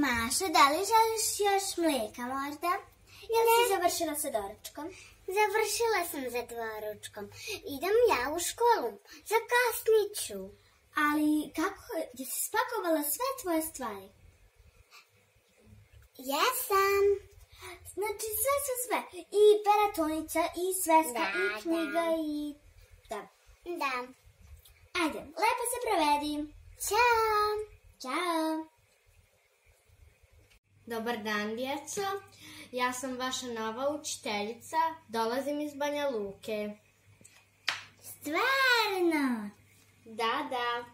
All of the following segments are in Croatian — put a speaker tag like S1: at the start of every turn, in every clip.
S1: Maša, da li želiš još mlijeka možda? Jel si završila sa doručkom?
S2: Završila sam za doručkom. Idem ja u školu. Zakasnit ću.
S1: Ali kako, jesi spakovala sve tvoje stvari?
S2: Jesam.
S1: Znači sve, sve, sve. I peratonica, i sveska,
S2: Da,
S1: i knjiga,
S2: da.
S1: i... Da.
S2: Da.
S1: Ajde, lepo se provedi.
S2: Ćao.
S1: Ćao.
S3: Dobar dan, djeco. Ja sam vaša nova učiteljica. Dolazim iz Banja Luke.
S1: Stvarno.
S3: Da, da.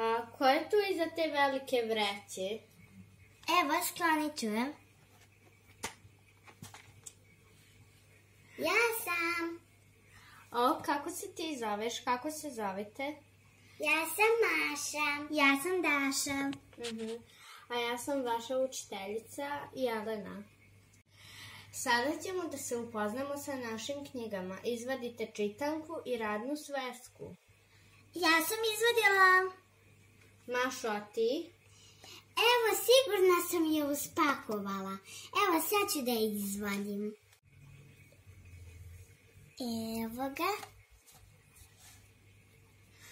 S3: A, ko je tu iza te velike vreće?
S1: Evo, sklonit ću je.
S2: Ja sam.
S3: O, kako se ti zoveš? Kako se zovete?
S2: Ja sam Maša.
S1: Ja sam Daša.
S3: Mhm. A ja sam vaša učiteljica Jelena. Sada ćemo da se upoznamo sa našim knjigama. Izvadite čitanku i radnu svesku.
S1: Ja sam izvadila.
S3: Mašo, a ti?
S2: Evo, sigurno sam je uspakovala. Evo, sad ću da je izvadim. Evo ga.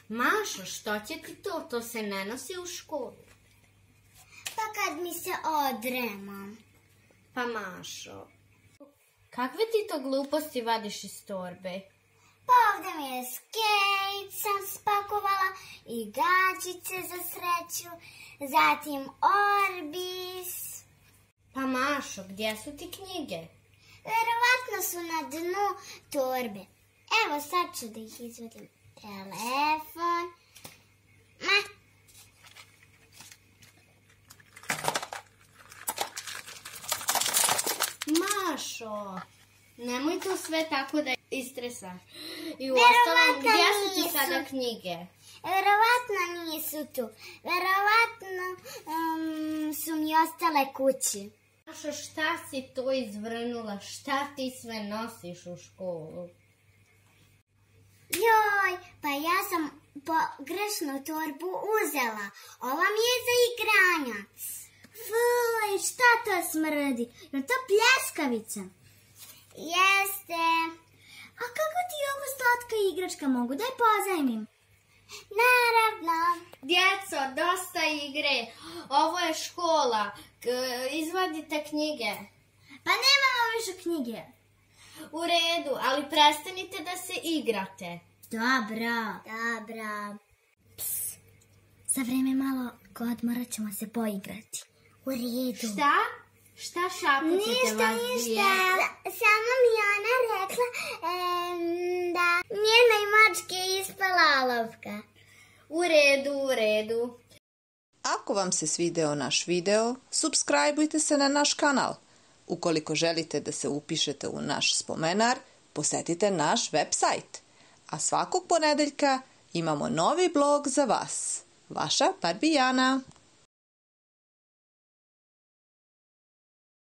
S3: Mašo, što će ti to? To se ne nosi u školu.
S2: Pa kad mi se odremam.
S3: Pa Mašo, kakve ti to gluposti vadiš iz torbe?
S2: Pa ovdje mi je skejt sam spakovala i gačice za sreću. Zatim orbis.
S3: Pa Mašo, gdje su ti knjige?
S2: Verovatno su na dnu torbe. Evo sad ću da ih izvadim. Telefon.
S3: Mašo, nemoj to sve tako da istresaš. I u ostalom, gdje su ti sada knjige?
S2: verovatno nisu tu. Verovatno um, su mi ostale kući.
S3: Mašo, šta si to izvrnula? Šta ti sve nosiš u školu?
S2: Joj, pa ja sam pogrešnu torbu uzela. Ova mi je za igranjac.
S1: Šta to smrdi? Je to pljeskavica?
S2: Jeste.
S1: A kako ti ovo slatka igračka mogu da je pozajmim?
S2: Naravno.
S3: Djeco, dosta igre. Ovo je škola. Izvadite knjige.
S1: Pa nemamo više knjige.
S3: U redu, ali prestanite da se igrate.
S1: Dobro.
S2: Dobro.
S1: Za vreme malo odmora ćemo se poigrati.
S2: U redu.
S3: Šta? Šta šapućete
S2: Ništa,
S3: vas
S2: ništa.
S3: dvije?
S2: Samo mi je ona rekla em, da njenoj mačke je ispala olovka.
S3: U redu, u redu.
S4: Ako vam se svideo naš video, subscribeujte se na naš kanal. Ukoliko želite da se upišete u naš spomenar, posetite naš website. A svakog ponedeljka imamo novi blog za vas. Vaša Barbijana.